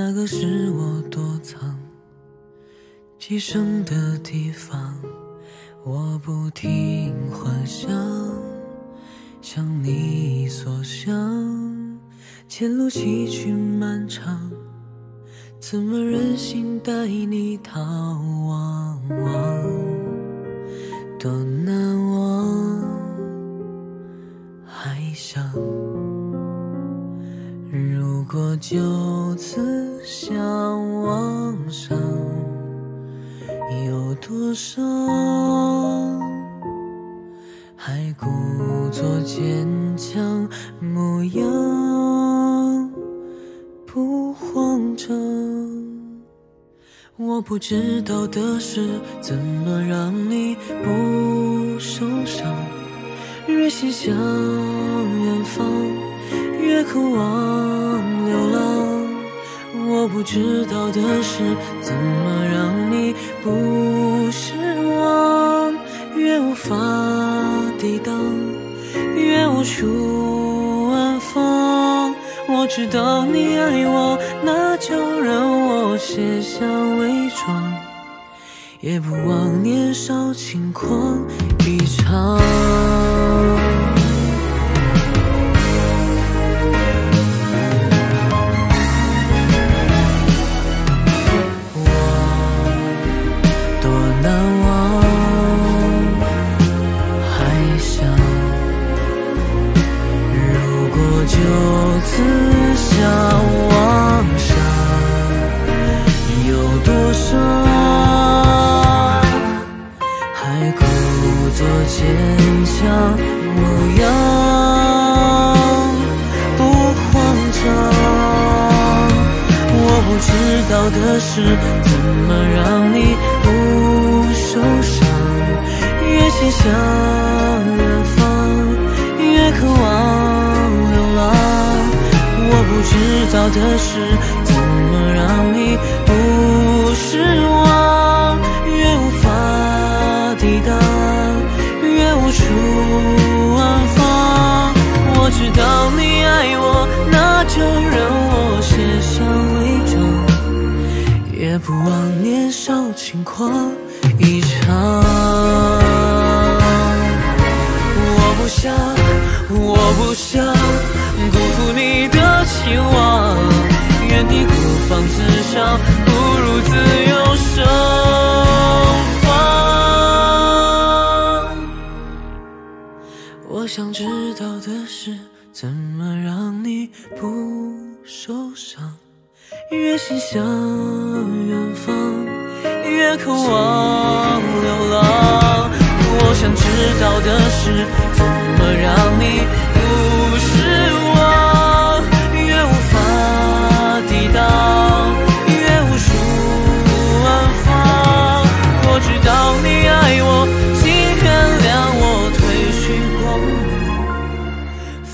那个是我躲藏寄生的地方，我不停幻想，像你所想，前路崎岖漫长，怎么忍心带你逃亡？多果就此相望上，有多少还故作坚强模样，不慌张。我不知道的是，怎么让你不受伤，越心向远方。越渴望，不知道的是怎么让你不失望。越无法抵挡，越无处安放。我知道你爱我，那就让我卸下伪装，也不枉年少轻狂一场。此消妄想有多伤还故作坚强模样不慌张我不知道的事怎么让你不知道的事怎么让你不失望，越无法抵挡，越无处安放。我知道你爱我，那就让我卸下伪装。也不忘年少轻狂一场。想知道的是，怎么让你不受伤。越心向远方，越渴望流浪。我想知道的是，怎么让你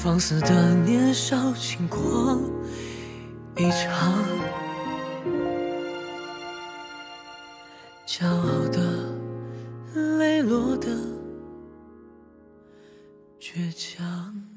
放肆的年少轻狂。一场骄傲的、磊落的倔强。